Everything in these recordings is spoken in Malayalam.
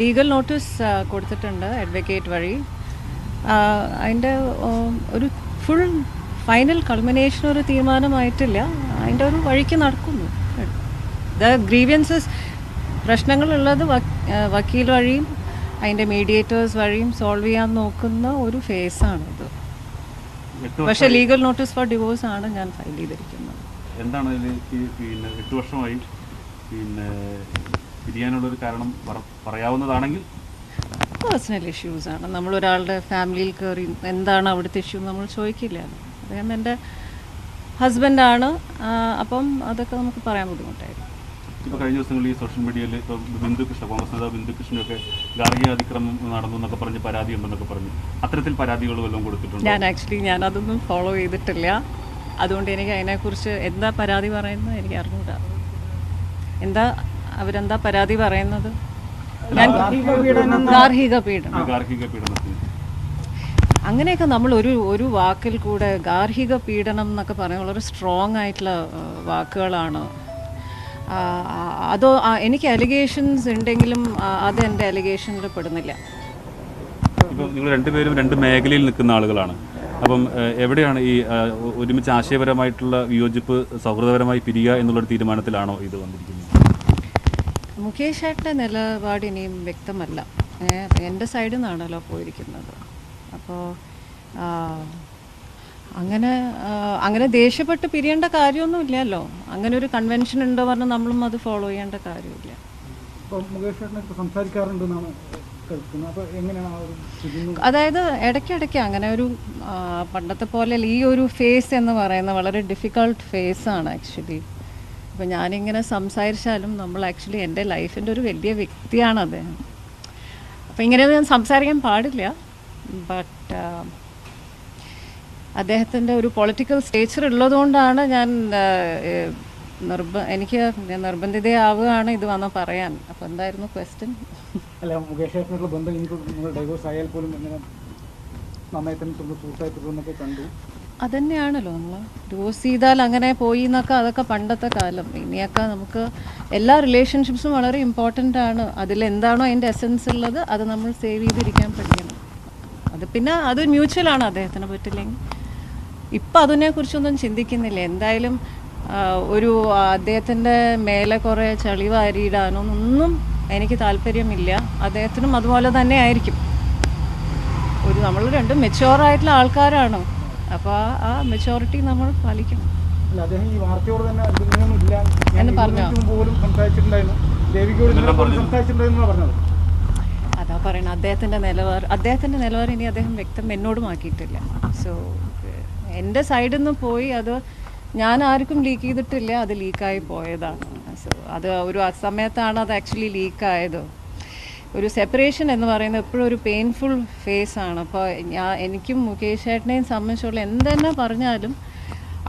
ലീഗൽ നോട്ടീസ് കൊടുത്തിട്ടുണ്ട് അഡ്വക്കേറ്റ് വഴി. അതിന്റെ ഒരു ഫുൾ ഫൈനൽ കൾമിനേഷൻ ഒരു തീരുമാനമായിട്ടില്ല. അതിന്റെ ഒരു വഴിക്ക് നടക്കുന്നു. ദ ഗ്രീവിയൻസസ് പ്രശ്നങ്ങളുള്ളത് വക്കീൽ വഴിയും അതിന്റെ മീഡിയേറ്റേഴ്സ് വഴിയും സോൾവ് ചെയ്യാൻ നോക്കുന്ന ഒരു ഫേസാണിത് ഇത് പക്ഷേ ലീഗൽ നോട്ടീസ് ഫോർ ഡിവോഴ്സ് ആണ് ഞാൻ ഫയൽ ചെയ്തിരിക്കുന്നത്. എന്താണ് പിന്നെ എട്ട് വർഷമായി? പിന്നെ പിരിയാനുള്ളൊരു കാരണം പറയാവുന്നതാണെങ്കിൽ പേഴ്സണൽ ഇഷ്യൂസ് ആണ്. നമ്മൾ ഒരാളുടെ ഫാമിലിയിൽ കയറി എന്താണ് അവിടുത്തെ ഇഷ്യൂ നമ്മൾ ചോദിക്കില്ല. അദ്ദേഹം എന്റെ ഹസ്ബൻഡാണ് അപ്പം അതൊക്കെ നമുക്ക് പറയാൻ ബുദ്ധിമുട്ടായിരുന്നു ഇപ്പോൾ കഴിഞ്ഞ ദിവസങ്ങളിൽ ഈ സോഷ്യൽ മീഡിയയിൽ ഇപ്പോൾ ബിന്ദു കൃഷ്ണ കോൺഗ്രസ് നേതാവ് ബിന്ദു കൃഷ്ണയൊക്കെ ഗാർഹിക അതിക്രമം നടന്നു എന്നൊക്കെ പറഞ്ഞ് പരാതി ഉണ്ടെന്നൊക്കെ പറഞ്ഞു. അത്തരത്തിൽ പരാതികൾ വല്ലതും കൊടുത്തിട്ടുണ്ട്? ഞാൻ ആക്ച്വലി ഞാൻ അതൊന്നും ഫോളോ ചെയ്തിട്ടില്ല. അതുകൊണ്ട് എനിക്ക് അതിനെക്കുറിച്ച് എന്താ പരാതി പറയുന്നത് എനിക്ക് അറിഞ്ഞൂടാ എന്താ അവരെന്താ പരാതി പറയുന്നത്? ഞാൻ ഗാർഹിക പീഡനം. അങ്ങനെയൊക്കെ നമ്മൾ ഒരു ഒരു വാക്കിൽ കൂടെ ഗാർഹിക പീഡനം എന്നൊക്കെ പറയുന്ന വളരെ സ്ട്രോങ് ആയിട്ടുള്ള വാക്കുകളാണ്. അതോ എനിക്ക് അലിഗേഷൻസ് ഉണ്ടെങ്കിലും അത് എന്റെ അലിഗേഷനിൽ പെടുന്നില്ല. നിങ്ങൾ രണ്ടുപേരും രണ്ട് മേഖലയിൽ നിൽക്കുന്ന ആളുകളാണ്. അപ്പം എവിടെയാണ് ഈ ഒരുമിച്ച് ആശയപരമായിട്ടുള്ള വിയോജിപ്പ് സൗഹൃദപരമായി പിരിയുക എന്നുള്ളൊരു തീരുമാനത്തിലാണോ ഇത് വന്നിരിക്കുന്നത്? മുകേഷ് ഏട്ടന്റെ നിലപാട് ഇനിയും വ്യക്തമല്ല. എന്റെ സൈഡിൽ നിന്നാണല്ലോ പോയിരിക്കുന്നത്. അപ്പോൾ അങ്ങനെ അങ്ങനെ ദേഷ്യപ്പെട്ട് പിരിയേണ്ട കാര്യമൊന്നും ഇല്ലല്ലോ. അങ്ങനെ ഒരു കൺവെൻഷൻ ഉണ്ടോ പറഞ്ഞാൽ നമ്മളും അത് ഫോളോ ചെയ്യേണ്ട കാര്യമില്ല. അതായത് ഇടയ്ക്കിടയ്ക്ക് അങ്ങനെ ഒരു പണ്ടത്തെ പോലെ ഈ ഒരു ഫേസ് എന്ന് പറയുന്ന വളരെ ഡിഫിക്കൾട്ട് ഫേസ് ആണ് ആക്ച്വലി ഇപ്പം ഞാനിങ്ങനെ സംസാരിച്ചാലും നമ്മൾ ആക്ച്വലി എന്റെ ലൈഫിന്റെ ഒരു വലിയ വ്യക്തിയാണ് അദ്ദേഹം. അപ്പോൾ ഇങ്ങനെ ഞാൻ സംസാരിക്കാൻ പാടില്ല. ബട്ട് അദ്ദേഹത്തിന്റെ ഒരു പൊളിറ്റിക്കൽ സ്റ്റേച്ചർ ഉള്ളതുകൊണ്ടാണ് ഞാൻ നിർബ എനിക്ക് നിർബന്ധിതയാവുകയാണ് ഇത് വന്ന് പറയാൻ. അപ്പോൾ എന്തായിരുന്നു ക്വസ്റ്റ്യൻ അല്ല മുകേഷ് ബന്ധം ഡൈവേഴ്സ് ആയാൽ പോലും നന്നായി തന്നെ കണ്ടു. അതന്നെയാണല്ലോ നമ്മൾ ഡിവോഴ്സ് ചെയ്താൽ അങ്ങനെ പോയി എന്നൊക്കെ അതൊക്കെ പണ്ടത്തെ കാലം. ഇനിയൊക്കെ നമുക്ക് എല്ലാ റിലേഷൻഷിപ്സും വളരെ ഇമ്പോർട്ടന്റ് ആണ്. അതിൽ എന്താണോ അതിന്റെ എസൻസ് ഉള്ളത് അത് നമ്മൾ സേവ് ചെയ്തിരിക്കാൻ പഠിക്കണം. അത് പിന്നെ അത് മ്യൂച്വൽ ആണ് അദ്ദേഹത്തിന് പറ്റില്ലെങ്കിൽ ഇപ്പം അതിനെക്കുറിച്ചൊന്നും ചിന്തിക്കുന്നില്ല. എന്തായാലും ഒരു അദ്ദേഹത്തിന്റെ മേലെ കുറേ ചളി വാരിയിടാനൊന്നും എനിക്ക് താല്പര്യമില്ല. അദ്ദേഹത്തിനും അതുപോലെ തന്നെ ആയിരിക്കും. ഒരു നമ്മൾ രണ്ടും മെച്ചുവർ ആയിട്ടുള്ള ആൾക്കാരാണ്. അപ്പോൾ ആ മെച്ചോറിറ്റി നമ്മൾ പാലിക്കണം. അല്ല അദ്ദേഹം ഈ വാർത്തയോട് തന്നെ ഇല്ല എന്ന് പറഞ്ഞു? പോലും സംസാരിച്ചിട്ടുണ്ടായിരുന്നു. ദേവികയോട് ഇന്നലെ പോലും സംസാരിച്ചിട്ടുണ്ടായിരുന്നു പറഞ്ഞത്? അതാ പറയണത്. അദ്ദേഹത്തിന്റെ നിലവാരം അദ്ദേഹത്തിന്റെ നിലവാരം ഇനി അദ്ദേഹം വ്യക്തം എന്നോടുമാക്കിയിട്ടില്ല സോ എന്റെ സൈഡിൽ നിന്ന് പോയി അത് ഞാൻ ആർക്കും ലീക്ക് ചെയ്തിട്ടില്ല. അത് ലീക്കായി പോയതാണ്. സോ അത് ഒരു സമയത്താണ് അത് ആക്ച്വലി ലീക്കായത് ഒരു സെപ്പറേഷൻ എന്ന് പറയുന്നത് എപ്പോഴും ഒരു പെയിൻഫുൾ ഫേസ് ആണ്. അപ്പോൾ ഞാൻ എനിക്കും മുകേഷ് ചേട്ടനെയും സംബന്ധിച്ചുള്ള എന്തെന്നെ പറഞ്ഞാലും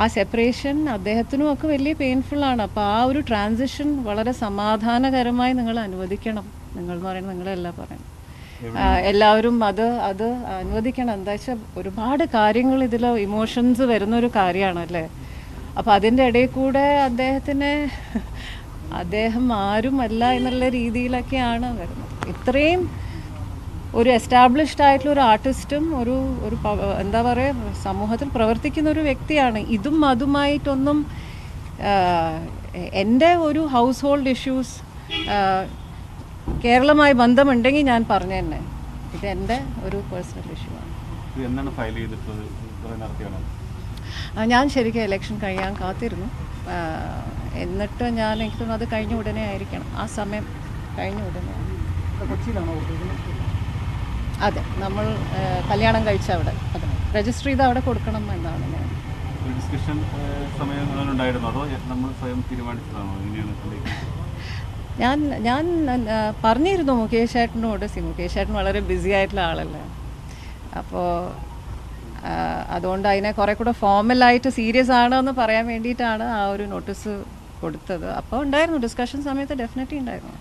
ആ സെപ്പറേഷൻ അദ്ദേഹത്തിനും ഒക്കെ വലിയ പെയിൻഫുൾ ആണ്. അപ്പോൾ ആ ഒരു ട്രാൻസിഷൻ വളരെ സമാധാനകരമായി നിങ്ങൾ അനുവദിക്കണം. നിങ്ങൾ എന്ന് പറയുന്നത്. നിങ്ങളെല്ലാം പറയണം എല്ലാവരും അത് അത് അനുവദിക്കണം. എന്താ വെച്ചാൽ ഒരുപാട് കാര്യങ്ങൾ ഇതിൽ ഇമോഷൻസ് വരുന്ന ഒരു കാര്യമാണ് അല്ലേ? അപ്പോൾ അതിന്റെ ഇടയിൽ കൂടെ അദ്ദേഹത്തിനെ അദ്ദേഹം ആരുമല്ല എന്നുള്ള രീതിയിലൊക്കെയാണ് വരുന്നത്. ഇത്രയും ഒരു എസ്റ്റാബ്ലിഷ്ഡ് ആയിട്ടുള്ള ഒരു ആർട്ടിസ്റ്റും ഒരു ഒരു എന്താ പറയുക സമൂഹത്തിൽ പ്രവർത്തിക്കുന്ന ഒരു വ്യക്തിയാണ്. ഇതും അതുമായിട്ടൊന്നും എന്റെ ഒരു ഹൗസ് ഹോൾഡ് ഇഷ്യൂസ് കേരളമായി ബന്ധമുണ്ടെങ്കിൽ ഞാൻ പറഞ്ഞു തന്നെ ഇത് എന്റെ ഒരു പേഴ്സണൽ ഇഷ്യൂ ആണ്. ഞാൻ ശരിക്കും ഇലക്ഷൻ കഴിയാൻ കാത്തിരുന്നു. എന്നിട്ട് ഞാൻ എനിക്ക് തോന്നുന്നു അത് കഴിഞ്ഞ ഉടനെ ആയിരിക്കണം. ആ സമയം കഴിഞ്ഞ ഉടനെ ഇവിടെ കൊച്ചിയിലാണോ കൊടുത്തിരിക്കുന്നത് അതെ നമ്മൾ കല്യാണം കഴിച്ച അവിടെ. അതെ. രജിസ്റ്റർ ചെയ്ത് അവിടെ കൊടുക്കണം എന്നാണ് ഞാൻ. ഒരു ഡിസ്കഷൻ അതോ നമ്മൾ സ്വയം തീരുമാനിച്ചതാണോ? ഞാൻ ഞാൻ പറഞ്ഞിരുന്നു മുകേഷ് ഏട്ടനോട് സി മുകേഷ് ഏട്ടൻ വളരെ ബിസി ആയിട്ടുള്ള ആളല്ലേ. അപ്പോൾ അതുകൊണ്ട് അതിനെ കുറേ കൂടെ ഫോമലായിട്ട് സീരിയസ് ആണോ എന്ന് പറയാൻ വേണ്ടിയിട്ടാണ് ആ ഒരു നോട്ടീസ് കൊടുത്തത്. അപ്പോൾ ഉണ്ടായിരുന്നു. ഡിസ്കഷൻ സമയത്ത് ഡെഫിനറ്റ്ലി ഉണ്ടായിരുന്നു.